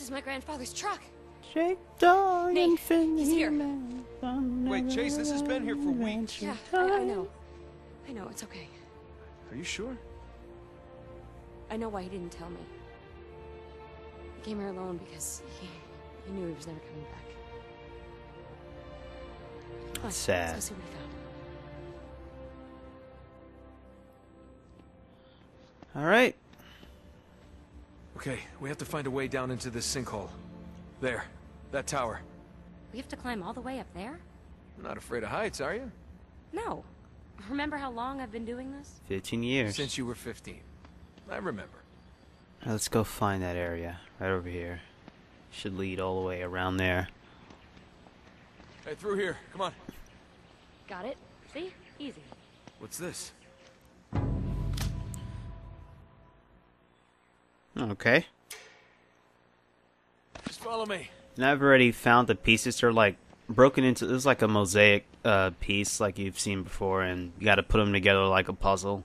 There's my grandfather's truck. Jake Dog Nate, and Finley he's here. Man. Wait, Chase, this has been here for weeks. Yeah, I, I know. I know, it's okay. Are you sure? I know why he didn't tell me. He came here alone because he, he knew he was never coming back. Come on, Sad. Let's go see what he found. All right. Okay, we have to find a way down into this sinkhole. There, that tower. We have to climb all the way up there? You're not afraid of heights, are you? No. Remember how long I've been doing this? 15 years. Since you were 15. I remember. Now let's go find that area right over here. Should lead all the way around there. Hey, through here. Come on. Got it? See? Easy. What's this? Okay. Just follow me. And I've already found the pieces. They're like broken into. This is like a mosaic uh, piece, like you've seen before, and you got to put them together like a puzzle.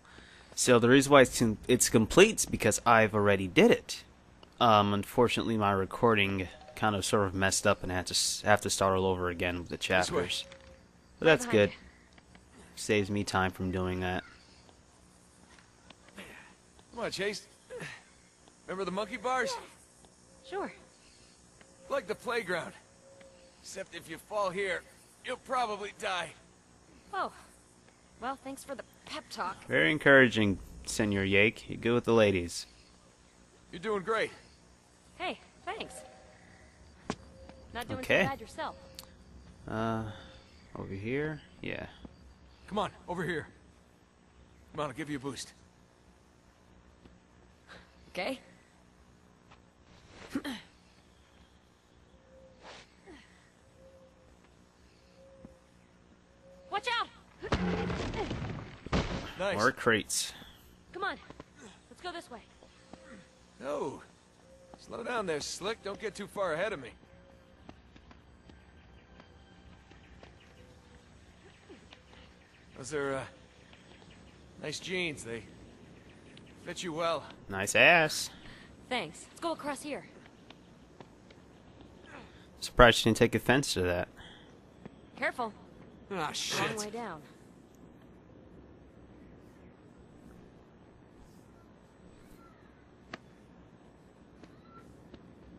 So the reason why it's com- it's complete is because I've already did it. Um, unfortunately, my recording kind of sort of messed up, and I had to s- have to start all over again with the chapters. But that's good. Saves me time from doing that. Come on, Chase. Remember the monkey bars? Sure. Like the playground. Except if you fall here, you'll probably die. Oh. Well, thanks for the pep talk. Very encouraging, Senor Yake. You good with the ladies. You're doing great. Hey, thanks. Not doing Okay. so bad yourself. Uh, over here? Yeah. Come on, over here. Come on, I'll give you a boost. Okay? Watch out! Nice. More crates. Come on. Let's go this way. No. Slow down there, Slick. Don't get too far ahead of me. Those are, uh, nice jeans. They fit you well. Nice ass. Thanks. Let's go across here. Surprised she didn't take offense to that. Careful. Ah, Long shit. way down.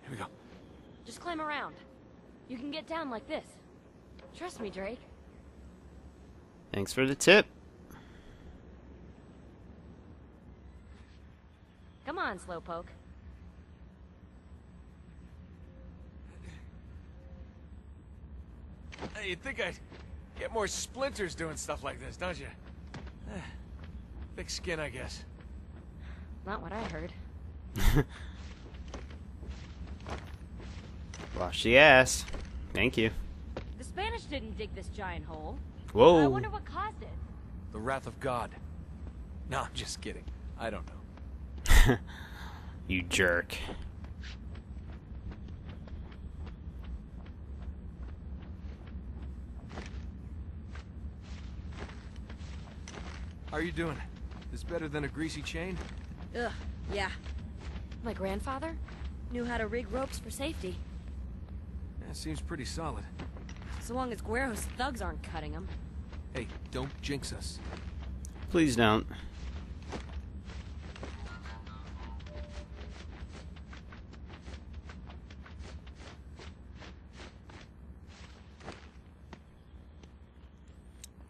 Here we go. Just climb around. You can get down like this. Trust me, Drake. Thanks for the tip. Come on, Slowpoke. Hey, you'd think I'd get more splinters doing stuff like this, don't you? Eh, Thick skin, I guess. Not what I heard. Wash the ass. Thank you. The Spanish didn't dig this giant hole. Whoa. I wonder what caused it. The wrath of God. No, I'm just kidding. I don't know. You jerk. How are you doing? This better than a greasy chain? Ugh, yeah. My grandfather knew how to rig ropes for safety. Yeah, seems pretty solid. So long as Guerrero's thugs aren't cutting them. Hey, don't jinx us. Please don't.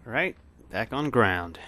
Alright, back on ground.